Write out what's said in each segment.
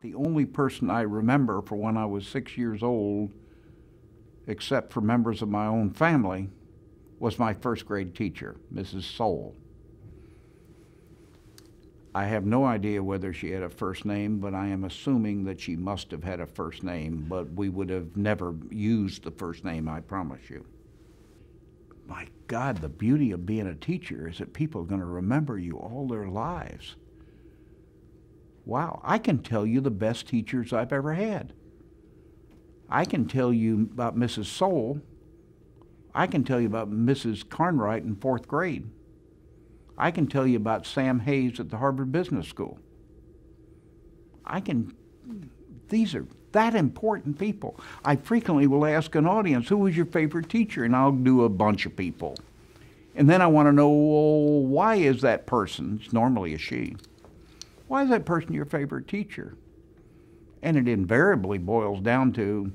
The only person I remember for when I was six years old, except for members of my own family, was my first grade teacher, Mrs. Soul. I have no idea whether she had a first name, but I am assuming that she must have had a first name, but we would have never used the first name, I promise you. My God, the beauty of being a teacher is that people are going to remember you all their lives. Wow, I can tell you the best teachers I've ever had. I can tell you about Mrs. Soul. I can tell you about Mrs. Carnwright in fourth grade. I can tell you about Sam Hayes at the Harvard Business School. I can, these are that important people. I frequently will ask an audience, who was your favorite teacher? And I'll do a bunch of people. And then I want to know, well, why is that person, it's normally a she, why is that person your favorite teacher? And it invariably boils down to,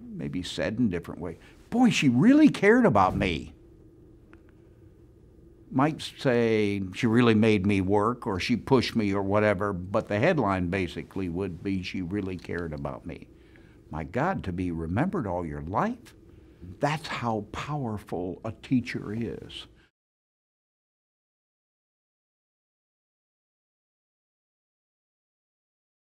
maybe said in a different way, boy, she really cared about me might say she really made me work or she pushed me or whatever, but the headline basically would be she really cared about me. My God, to be remembered all your life, that's how powerful a teacher is.